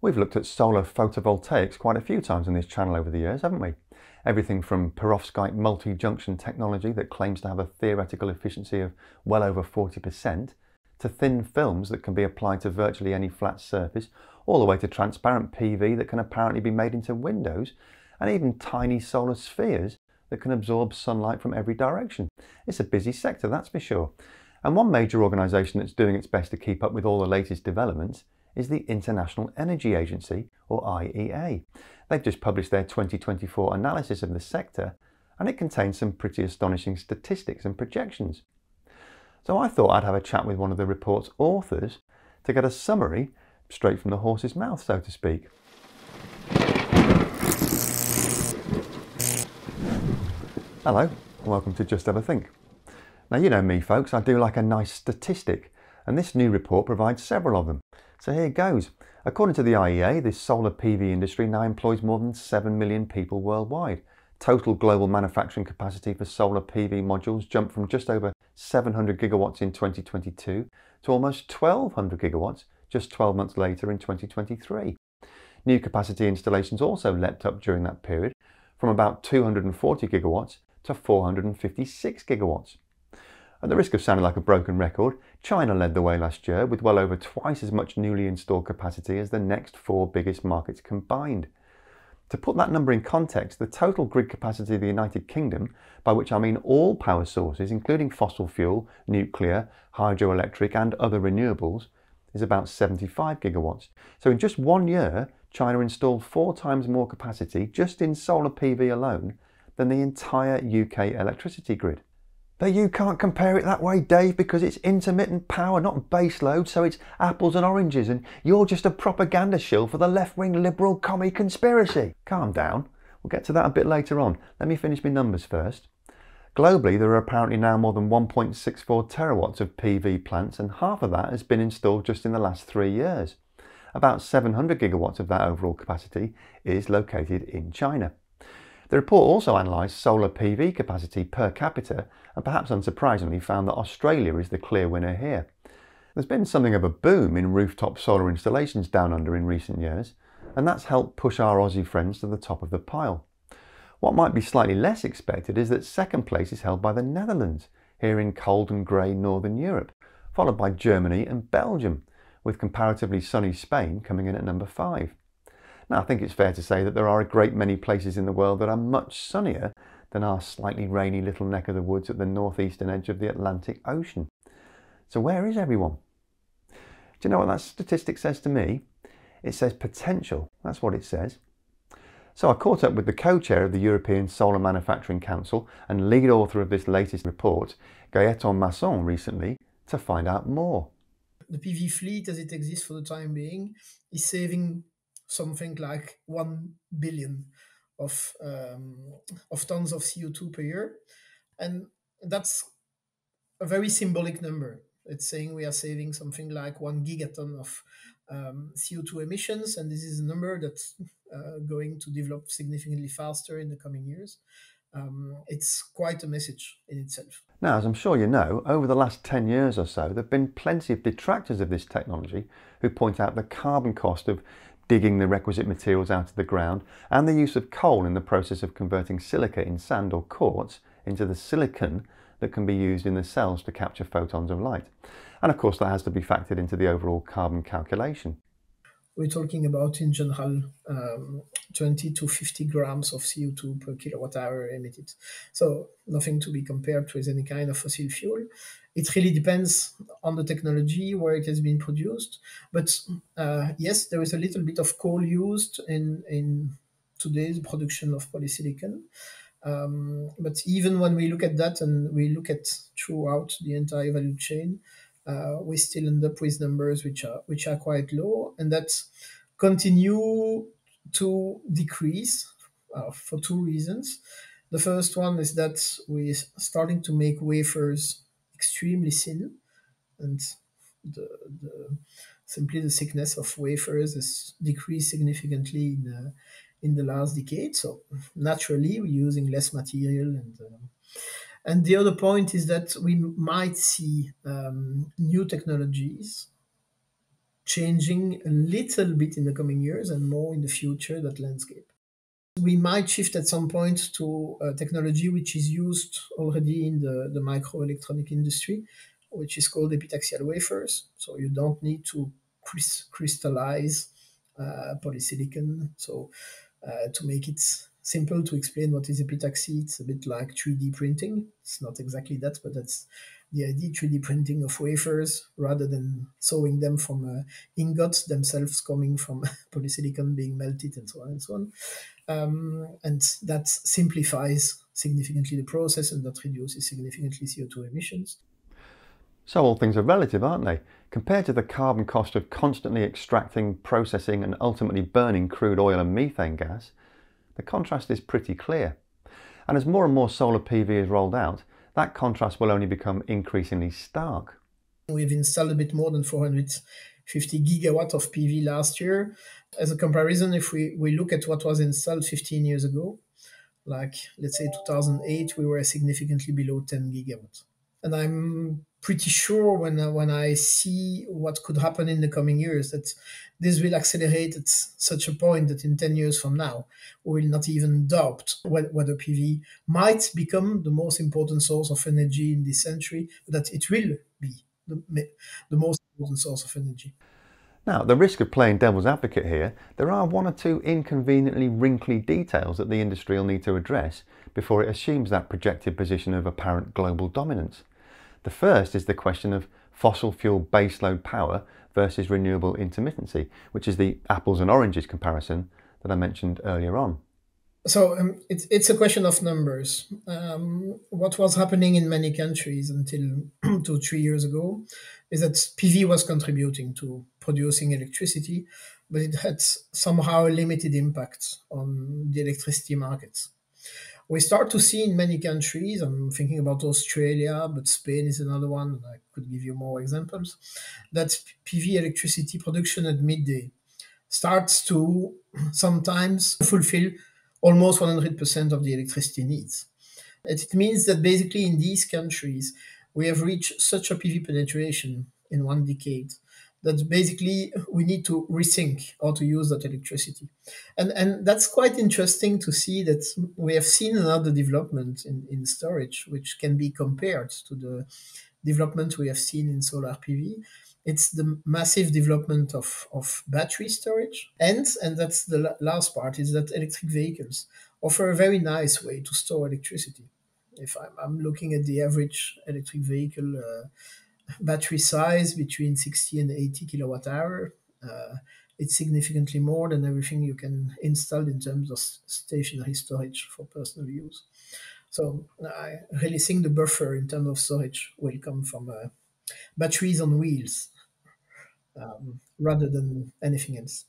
We've looked at solar photovoltaics quite a few times on this channel over the years, haven't we? Everything from perovskite multi-junction technology that claims to have a theoretical efficiency of well over 40%, to thin films that can be applied to virtually any flat surface, all the way to transparent PV that can apparently be made into windows, and even tiny solar spheres that can absorb sunlight from every direction. It's a busy sector, that's for sure. And one major organisation that's doing its best to keep up with all the latest developments is the International Energy Agency, or IEA. They've just published their 2024 analysis of the sector, and it contains some pretty astonishing statistics and projections. So I thought I'd have a chat with one of the report's authors to get a summary straight from the horse's mouth, so to speak. Hello, welcome to Just Have a Think. Now, you know me, folks, I do like a nice statistic, and this new report provides several of them. So here it goes. According to the IEA, this solar PV industry now employs more than 7 million people worldwide. Total global manufacturing capacity for solar PV modules jumped from just over 700 gigawatts in 2022 to almost 1200 gigawatts just 12 months later in 2023. New capacity installations also leapt up during that period from about 240 gigawatts to 456 gigawatts. At the risk of sounding like a broken record, China led the way last year with well over twice as much newly installed capacity as the next four biggest markets combined. To put that number in context, the total grid capacity of the United Kingdom, by which I mean all power sources, including fossil fuel, nuclear, hydroelectric, and other renewables, is about 75 gigawatts. So in just one year, China installed four times more capacity just in solar PV alone than the entire UK electricity grid. But you can't compare it that way, Dave, because it's intermittent power, not base load, so it's apples and oranges, and you're just a propaganda shill for the left wing liberal commie conspiracy. Calm down. We'll get to that a bit later on. Let me finish my numbers first. Globally, there are apparently now more than 1.64 terawatts of PV plants, and half of that has been installed just in the last three years. About 700 gigawatts of that overall capacity is located in China. The report also analysed solar PV capacity per capita and perhaps unsurprisingly found that Australia is the clear winner here. There's been something of a boom in rooftop solar installations down under in recent years, and that's helped push our Aussie friends to the top of the pile. What might be slightly less expected is that second place is held by the Netherlands, here in cold and grey northern Europe, followed by Germany and Belgium, with comparatively sunny Spain coming in at number five. Now, I think it's fair to say that there are a great many places in the world that are much sunnier than our slightly rainy little neck of the woods at the northeastern edge of the Atlantic Ocean. So, where is everyone? Do you know what that statistic says to me? It says potential. That's what it says. So I caught up with the co-chair of the European Solar Manufacturing Council and lead author of this latest report, Gaëtan Masson, recently to find out more. The PV fleet as it exists for the time being is saving something like 1 billion of, um, of tons of CO2 per year. And that's a very symbolic number. It's saying we are saving something like one gigaton of um, CO2 emissions, and this is a number that's uh, going to develop significantly faster in the coming years. Um, it's quite a message in itself. Now, as I'm sure you know, over the last 10 years or so, there have been plenty of detractors of this technology who point out the carbon cost of digging the requisite materials out of the ground, and the use of coal in the process of converting silica in sand or quartz into the silicon that can be used in the cells to capture photons of light. And of course, that has to be factored into the overall carbon calculation we're talking about in general um, 20 to 50 grams of CO2 per kilowatt hour emitted. So nothing to be compared to with any kind of fossil fuel. It really depends on the technology where it has been produced. But uh, yes, there is a little bit of coal used in, in today's production of polysilicon. Um, but even when we look at that and we look at throughout the entire value chain, we still end up with numbers which are which are quite low, and that continue to decrease uh, for two reasons. The first one is that we're starting to make wafers extremely thin, and the, the simply the thickness of wafers has decreased significantly in, uh, in the last decade. So naturally, we're using less material and um, and the other point is that we might see um, new technologies changing a little bit in the coming years and more in the future that landscape. We might shift at some point to a technology which is used already in the, the microelectronic industry, which is called epitaxial wafers. So you don't need to crystallize uh, polysilicon. So uh, to make it simple to explain what is epitaxy, it's a bit like 3D printing. It's not exactly that, but that's the idea 3D printing of wafers rather than sewing them from uh, ingots themselves coming from polysilicon being melted and so on and so on. Um, and that simplifies significantly the process and that reduces significantly CO2 emissions. So all things are relative, aren't they? Compared to the carbon cost of constantly extracting, processing and ultimately burning crude oil and methane gas, the contrast is pretty clear. And as more and more solar PV is rolled out, that contrast will only become increasingly stark. We've installed a bit more than 450 gigawatt of PV last year. As a comparison, if we, we look at what was installed 15 years ago, like let's say 2008, we were significantly below 10 gigawatts. And I'm pretty sure when I, when I see what could happen in the coming years that this will accelerate at such a point that in 10 years from now we will not even doubt whether PV might become the most important source of energy in this century, that it will be the, the most important source of energy. Now, the risk of playing devil's advocate here, there are one or two inconveniently wrinkly details that the industry will need to address before it assumes that projected position of apparent global dominance. The first is the question of fossil fuel baseload power versus renewable intermittency, which is the apples and oranges comparison that I mentioned earlier on. So um, it's it's a question of numbers. Um, what was happening in many countries until two three years ago is that PV was contributing to producing electricity, but it had somehow limited impact on the electricity markets we start to see in many countries, I'm thinking about Australia, but Spain is another one, I could give you more examples, that PV electricity production at midday starts to sometimes fulfill almost 100% of the electricity needs. And It means that basically in these countries, we have reached such a PV penetration in one decade that basically we need to rethink how to use that electricity. And, and that's quite interesting to see that we have seen another development in, in storage, which can be compared to the development we have seen in solar PV. It's the massive development of, of battery storage. And, and that's the last part, is that electric vehicles offer a very nice way to store electricity. If I'm, I'm looking at the average electric vehicle uh, battery size between 60 and 80 kilowatt hour. Uh, it's significantly more than everything you can install in terms of stationary storage for personal use. So I really think the buffer in terms of storage will come from uh, batteries on wheels um, rather than anything else.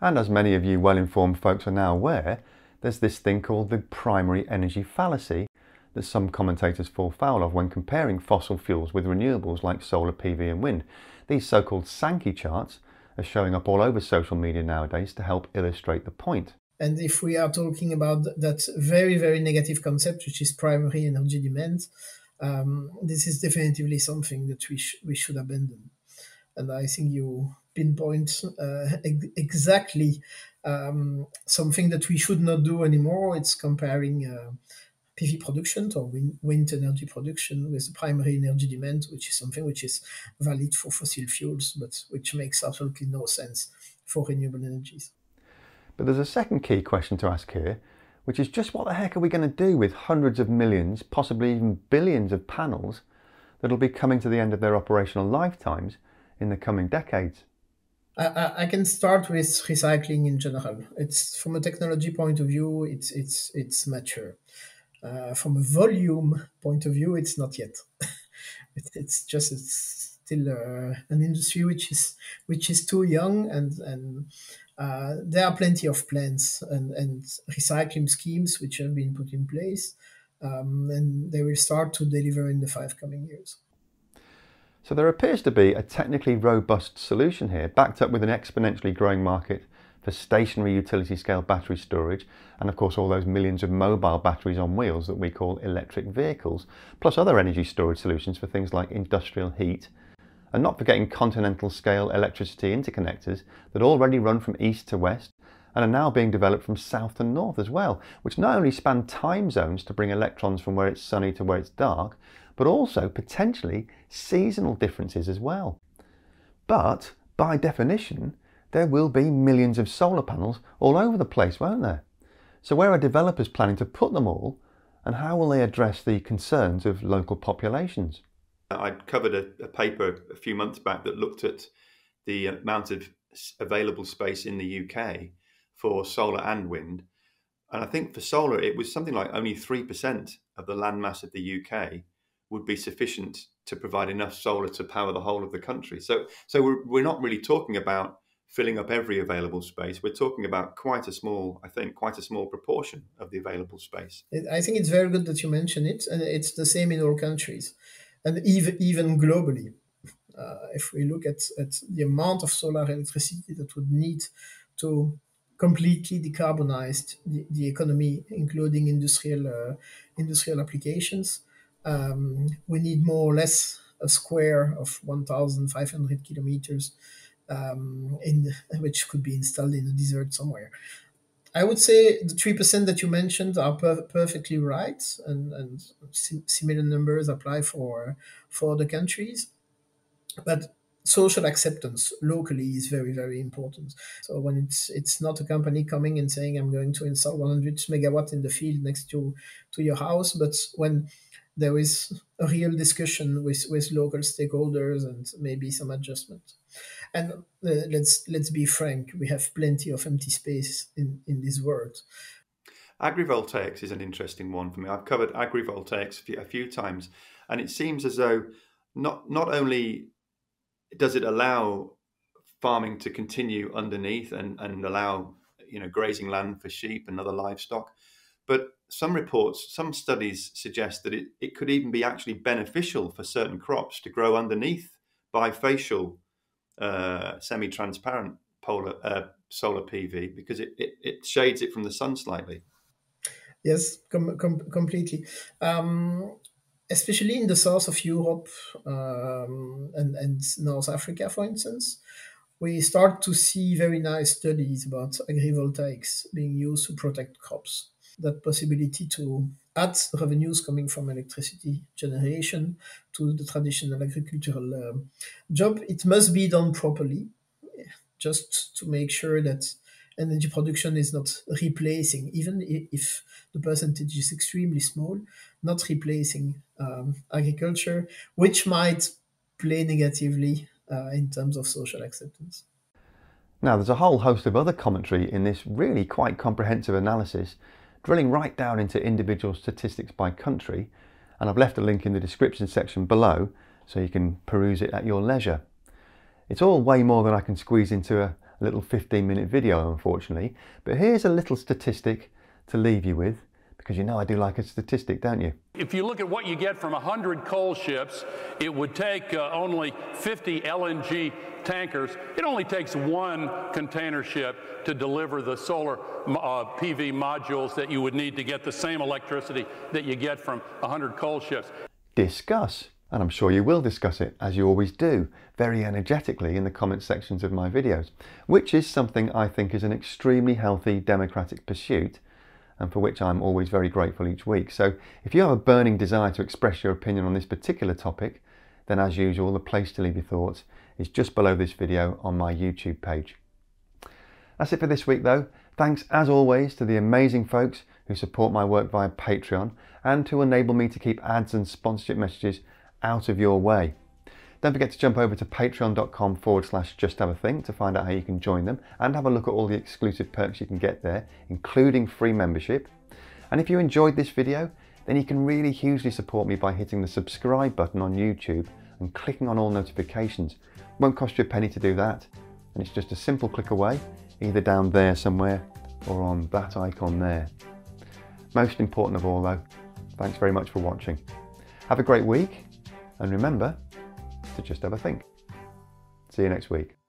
And as many of you well informed folks are now aware, there's this thing called the primary energy fallacy, that some commentators fall foul of when comparing fossil fuels with renewables like solar PV and wind. These so-called Sankey charts are showing up all over social media nowadays to help illustrate the point. And if we are talking about that very, very negative concept, which is primary energy demand, um, this is definitively something that we, sh- we should abandon. And I think you pinpoint uh, ex- exactly um, something that we should not do anymore. It's comparing uh, PV production or wind, wind energy production with primary energy demand, which is something which is valid for fossil fuels, but which makes absolutely no sense for renewable energies. But there's a second key question to ask here, which is just what the heck are we going to do with hundreds of millions, possibly even billions of panels that'll be coming to the end of their operational lifetimes in the coming decades? I, I can start with recycling in general. It's from a technology point of view, it's it's it's mature. Uh, from a volume point of view, it's not yet. it, it's just it's still uh, an industry which is which is too young, and and uh, there are plenty of plans and, and recycling schemes which have been put in place, um, and they will start to deliver in the five coming years. So there appears to be a technically robust solution here, backed up with an exponentially growing market for stationary utility scale battery storage, and of course all those millions of mobile batteries on wheels that we call electric vehicles, plus other energy storage solutions for things like industrial heat and not forgetting continental scale electricity interconnectors that already run from east to west and are now being developed from south to north as well, which not only span time zones to bring electrons from where it's sunny to where it's dark, but also potentially seasonal differences as well. But by definition, there will be millions of solar panels all over the place, won't there? So where are developers planning to put them all and how will they address the concerns of local populations? I covered a, a paper a few months back that looked at the amount of available space in the UK for solar and wind. And I think for solar, it was something like only 3% of the landmass of the UK would be sufficient to provide enough solar to power the whole of the country. So, so we're, we're not really talking about filling up every available space. We're talking about quite a small, I think, quite a small proportion of the available space. I think it's very good that you mention it, and it's the same in all countries, and even even globally. Uh, if we look at, at the amount of solar electricity that would need to completely decarbonize the, the economy, including industrial uh, industrial applications, um, we need more or less a square of 1,500 kilometers um, in which could be installed in a desert somewhere. I would say the three percent that you mentioned are per- perfectly right, and, and sim- similar numbers apply for for the countries. But social acceptance locally is very very important. So when it's it's not a company coming and saying I'm going to install 100 megawatt in the field next to to your house, but when there is a real discussion with, with local stakeholders and maybe some adjustment. And uh, let's let's be frank, we have plenty of empty space in, in this world. Agrivoltaics is an interesting one for me. I've covered agrivoltaics a few, a few times, and it seems as though not not only does it allow farming to continue underneath and, and allow you know grazing land for sheep and other livestock, but some reports, some studies suggest that it, it could even be actually beneficial for certain crops to grow underneath bifacial uh, semi-transparent polar uh, solar PV because it, it, it, shades it from the sun slightly. Yes, com- com- completely. Um, especially in the south of Europe um, and, and North Africa, for instance, we start to see very nice studies about agrivoltaics being used to protect crops that possibility to add revenues coming from electricity generation to the traditional agricultural uh, job. It must be done properly, just to make sure that energy production is not replacing, even if the percentage is extremely small, not replacing um, agriculture, which might play negatively Uh, in terms of social acceptance. Now, there's a whole host of other commentary in this really quite comprehensive analysis drilling right down into individual statistics by country, and I've left a link in the description section below so you can peruse it at your leisure. It's all way more than I can squeeze into a little 15 minute video unfortunately, but here's a little statistic to leave you with because you know I do like a statistic, don't you? If you look at what you get from 100 coal ships, it would take uh, only 50 LNG tankers. It only takes one container ship to deliver the solar uh, PV modules that you would need to get the same electricity that you get from 100 coal ships. Discuss. And I'm sure you will discuss it, as you always do, very energetically in the comment sections of my videos, which is something I think is an extremely healthy democratic pursuit and for which I'm always very grateful each week. So if you have a burning desire to express your opinion on this particular topic, then as usual, the place to leave your thoughts is just below this video on my YouTube page. That's it for this week though. Thanks as always to the amazing folks who support my work via Patreon and to enable me to keep ads and sponsorship messages out of your way. Don't forget to jump over to patreon.com forward slash just have a think to find out how you can join them and have a look at all the exclusive perks you can get there, including free membership. And if you enjoyed this video, then you can really hugely support me by hitting the subscribe button on YouTube and clicking on all notifications. Won't cost you a penny to do that, and it's just a simple click away, either down there somewhere or on that icon there. Most important of all though, thanks very much for watching. Have a great week, and remember, just have a think. See you next week.